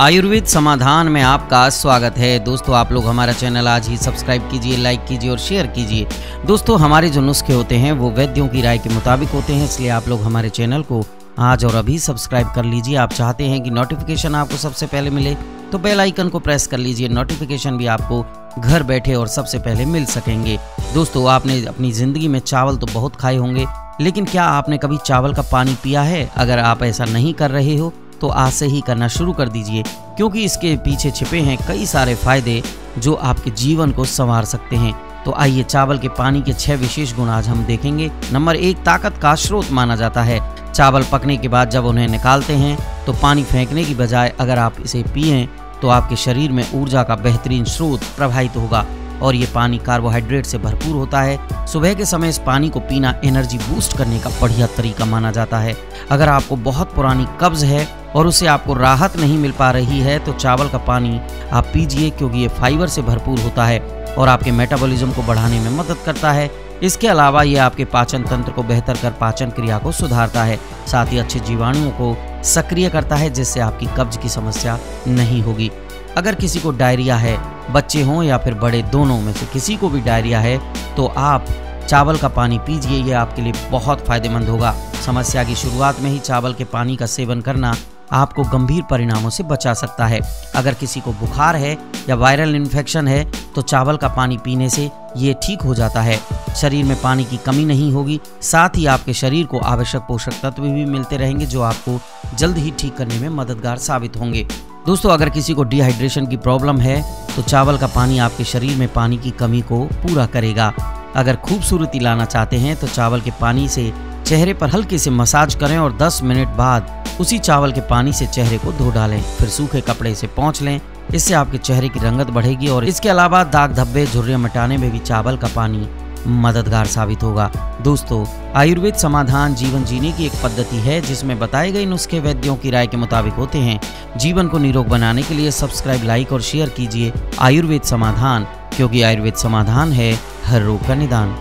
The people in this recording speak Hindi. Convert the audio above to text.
आयुर्वेद समाधान में आपका स्वागत है। दोस्तों, आप लोग हमारा चैनल आज ही सब्सक्राइब कीजिए, लाइक कीजिए और शेयर कीजिए। दोस्तों, हमारे जो नुस्खे होते हैं, वो वैद्यों की राय के मुताबिक होते हैं, इसलिए आप लोग हमारे चैनल को आज और अभी सब्सक्राइब कर लीजिए। आप चाहते हैं कि नोटिफिकेशन आपको सबसे पहले मिले तो बेल आइकन को प्रेस कर लीजिए। नोटिफिकेशन भी आपको घर बैठे और सबसे पहले मिल सकेंगे। दोस्तों, आपने अपनी ज़िंदगी में चावल तो बहुत खाए होंगे, लेकिन क्या आपने कभी चावल का पानी पिया है? अगर आप ऐसा नहीं कर रहे हो तो आज से ही करना शुरू कर दीजिए, क्योंकि इसके पीछे छिपे हैं कई सारे फ़ायदे जो आपके जीवन को संवार सकते हैं। तो आइए चावल के पानी के छह विशेष गुण आज हम देखेंगे। नंबर एक, ताकत का स्रोत माना जाता है। चावल पकने के बाद जब उन्हें निकालते हैं तो पानी फेंकने की बजाय अगर आप इसे पिए तो आपके शरीर में ऊर्जा का बेहतरीन स्रोत प्रभावित होगा और ये पानी कार्बोहाइड्रेट से भरपूर होता है। सुबह के समय इस पानी को पीना एनर्जी बूस्ट करने का बढ़िया तरीका माना जाता है। अगर आपको बहुत पुरानी कब्ज है और उससे आपको राहत नहीं मिल पा रही है तो चावल का पानी आप पीजिए, क्योंकि ये फाइबर से भरपूर होता है और आपके मेटाबॉलिज्म को बढ़ाने में मदद करता है। इसके अलावा ये आपके पाचन तंत्र को बेहतर कर पाचन क्रिया को सुधारता है। साथ ही अच्छे जीवाणुओं को सक्रिय करता है, जिससे आपकी कब्ज की समस्या नहीं होगी। अगर किसी को डायरिया है, बच्चे हों या फिर बड़े, दोनों में से किसी को भी डायरिया है तो आप चावल का पानी पीजिए यह आपके लिए बहुत फ़ायदेमंद होगा। समस्या की शुरुआत में ही चावल के पानी का सेवन करना आपको गंभीर परिणामों से बचा सकता है। अगर किसी को बुखार है या वायरल इन्फेक्शन है तो चावल का पानी पीने से ये ठीक हो जाता है। शरीर में पानी की कमी नहीं होगी, साथ ही आपके शरीर को आवश्यक पोषक तत्व भी मिलते रहेंगे, जो आपको जल्द ही ठीक करने में मददगार साबित होंगे। दोस्तों, अगर किसी को डिहाइड्रेशन की प्रॉब्लम है तो चावल का पानी आपके शरीर में पानी की कमी को पूरा करेगा। अगर खूबसूरती लाना चाहते हैं तो चावल के पानी से चेहरे पर हल्के से मसाज करें और 10 मिनट बाद उसी चावल के पानी से चेहरे को धो डालें, फिर सूखे कपड़े से पहुँच लें। इससे आपके चेहरे की रंगत बढ़ेगी और इसके अलावा दाग धब्बे, झुर्रियाँ मिटाने में भी चावल का पानी मददगार साबित होगा। दोस्तों, आयुर्वेद समाधान जीवन जीने की एक पद्धति है, जिसमें बताए गए नुस्खे वैद्यों की राय के मुताबिक होते हैं। जीवन को निरोग बनाने के लिए सब्सक्राइब, लाइक और शेयर कीजिए आयुर्वेद समाधान, क्योंकि आयुर्वेद समाधान है हर रोग का निदान।